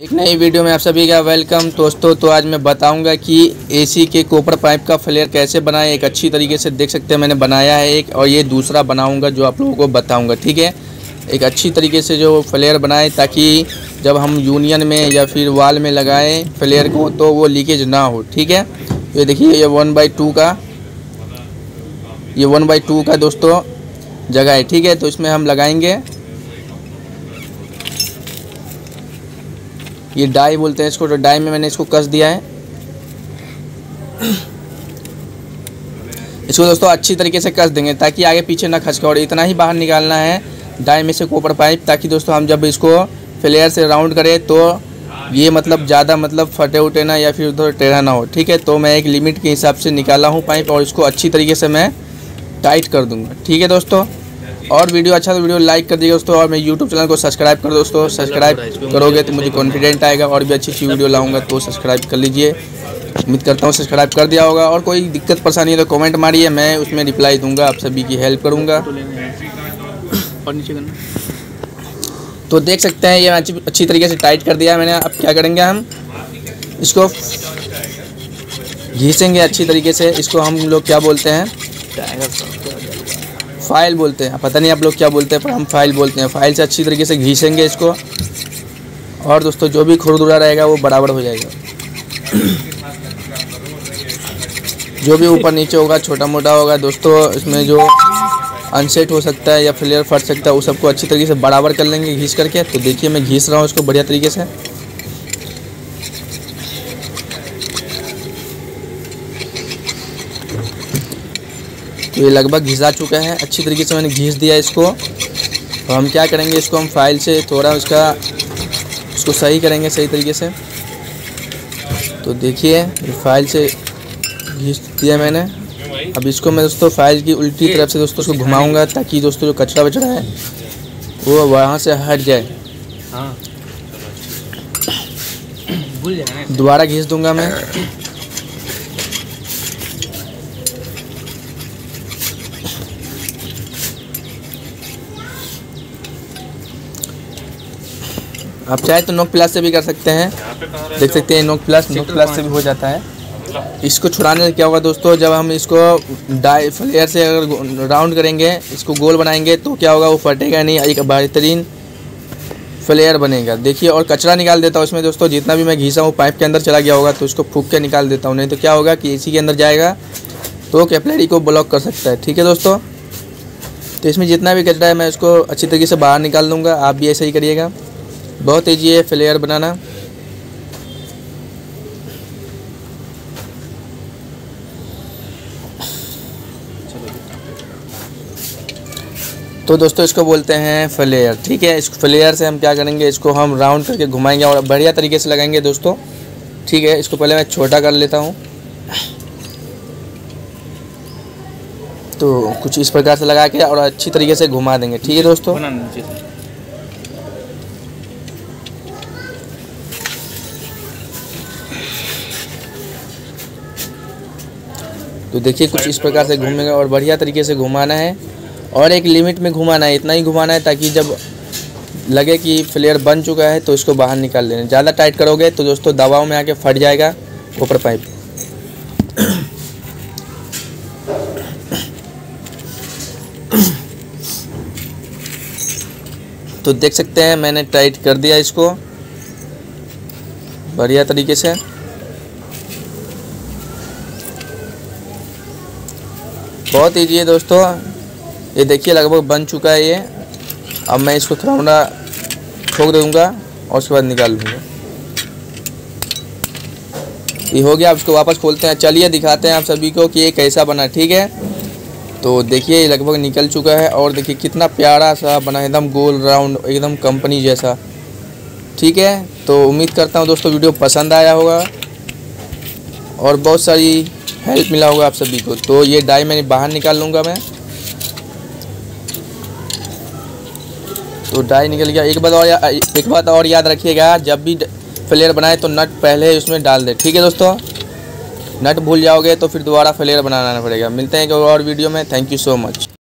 एक नई वीडियो में आप सभी का वेलकम दोस्तों तो आज मैं बताऊँगा कि एसी के कोपर पाइप का फ्लेयर कैसे बनाएँ। एक अच्छी तरीके से देख सकते हैं, मैंने बनाया है एक और ये दूसरा बनाऊँगा जो आप लोगों को बताऊँगा, ठीक है? एक अच्छी तरीके से जो फ्लेयर बनाएँ ताकि जब हम यूनियन में या फिर वाल में लगाएँ फ्लेयर को तो वो लीकेज ना हो, ठीक है? ये देखिए, ये वन बाई का, ये वन बाई का दोस्तों, जगह है, ठीक है? तो इसमें हम लगाएँगे। ये डाई बोलते हैं इसको तो डाई में मैंने इसको कस दिया है। इसको दोस्तों अच्छी तरीके से कस देंगे, ताकि आगे पीछे ना खसके, और इतना ही बाहर निकालना है डाई में से कोपर पाइप, ताकि दोस्तों हम जब इसको फ्लेयर से राउंड करें तो ये मतलब ज़्यादा मतलब फटे उटे ना, या फिर उधर टेढ़ा ना हो, ठीक है? तो मैं एक लिमिट के हिसाब से निकाला हूँ पाइप, और इसको अच्छी तरीके से मैं टाइट कर दूँगा, ठीक है दोस्तों? और वीडियो अच्छा तो वीडियो लाइक कर दीजिए दोस्तों और मेरे यूट्यूब चैनल को सब्सक्राइब कर दोस्तों। सब्सक्राइब करोगे तो मुझे कॉन्फिडेंट आएगा और भी अच्छी अच्छी वीडियो लाऊँगा तो सब्सक्राइब कर लीजिए। उम्मीद करता हूँ सब्सक्राइब कर दिया होगा। और कोई दिक्कत परेशानी है तो कमेंट मारिए मैं उसमें रिप्लाई दूँगा आप सभी की हेल्प करूँगा। और नीचे करना। तो देख सकते हैं ये अच्छी अच्छी तरीके से टाइट कर दिया मैंने। अब क्या करेंगे हम? इसको घीसेंगे अच्छी तरीके से। इसको हम लोग क्या बोलते हैं? फ़ाइल बोलते हैं। पता नहीं आप लोग क्या बोलते हैं, पर हम फ़ाइल बोलते हैं। फ़ाइल से अच्छी तरीके से घीसेंगे इसको। और दोस्तों, जो भी खुरदुरा रहेगा, वो बराबर हो जाएगा। जो भी ऊपर नीचे होगा, छोटा मोटा होगा, दोस्तों, इसमें जो अनसेट हो सकता है या फ्लेयर फट सकता है, वो सबको अच्छी तरीके से बराबर कर लेंगे घीस करके। तो देखिए, मैं घीस रहा हूँ इसको बढ़िया तरीके से। तो ये लगभग घिसा चुका है। अच्छी तरीके से मैंने घिस दिया इसको। तो हम क्या करेंगे इसको हम फ़ाइल से थोड़ा उसका उसको सही करेंगे सही तरीके से। तो देखिए फ़ाइल से घिस दिया मैंने। अब इसको मैं दोस्तों फ़ाइल की उल्टी तरफ़ से दोस्तों उसको घुमाऊँगा ताकि दोस्तों जो कचरा वचरा है वो वहाँ से हट जाए। हाँ। दोबारा घिस दूँगा मैं। आप चाहे तो नोक प्लस से भी कर सकते हैं। देख सकते हैं नोक प्लस नोक प्लस से भी हो जाता है। इसको छुड़ाने से क्या होगा दोस्तों? जब हम इसको डाई फ्लेयर से अगर राउंड करेंगे इसको गोल बनाएँगे तो क्या होगा? वो फटेगा नहीं एक बेहतरीन फ्लेयर बनेगा। देखिए और कचरा निकाल देता हूँ इसमें दोस्तों। जितना भी मैं घीसा हूँ पाइप के अंदर चला गया होगा तो इसको फूक के निकाल देता हूँ। नहीं तो क्या होगा कि इसी के अंदर जाएगा तो कैपलरी को ब्लॉक कर सकता है। ठीक है दोस्तों? तो इसमें जितना भी कचरा है मैं इसको अच्छी तरीके से बाहर निकाल दूँगा। आप भी ऐसा ही करिएगा। बहुत ईजी है फ्लेयर बनाना। तो दोस्तों, इसको बोलते हैं फ्लेयर ठीक है? इस फ्लेयर से हम क्या करेंगे? इसको हम राउंड करके घुमाएँगे और बढ़िया तरीके से लगाएँगे दोस्तों। ठीक है? इसको पहले मैं छोटा कर लेता हूँ। तो कुछ इस प्रकार से लगा के और अच्छी तरीके से घुमा देंगे। ठीक है दोस्तों? तो देखिए कुछ इस प्रकार से घूमेगा और बढ़िया तरीके से घुमाना है और एक लिमिट में घुमाना है, इतना ही घुमाना है ताकि जब लगे कि फ्लेयर बन चुका है तो इसको बाहर निकाल लेना। ज़्यादा टाइट करोगे तो दोस्तों दबाव में आके फट जाएगा ऊपर पाइप तो देख सकते हैं, मैंने टाइट कर दिया इसको। बढ़िया तरीके से। बहुत ईजी है दोस्तों। ये देखिए, लगभग बन चुका है ये। अब मैं इसको थोड़ा ठोक दूँगा और उसके बाद निकाल लूँगा। ये हो गया, अब इसको वापस खोलते हैं। चलिए, दिखाते हैं आप सभी को कि ये कैसा बना, ठीक है? तो देखिए, ये लगभग निकल चुका है और देखिए, कितना प्यारा सा बना है। एकदम गोल राउंड, एकदम कंपनी जैसा। ठीक है? तो उम्मीद करता हूँ दोस्तों, वीडियो पसंद आया होगा। और बहुत सारी हेल्प मिला होगा आप सभी को। तो ये डाई मैंने बाहर निकाल लूँगा मैं। तो डाई निकल गया। एक बात और एक बात और याद रखिएगा, जब भी फ्लेयर बनाए तो नट पहले उसमें डाल दे। ठीक है दोस्तों? नट भूल जाओगे तो फिर दोबारा फ्लेयर बनाना पड़ेगा। मिलते हैं एक और वीडियो में। Thank you so much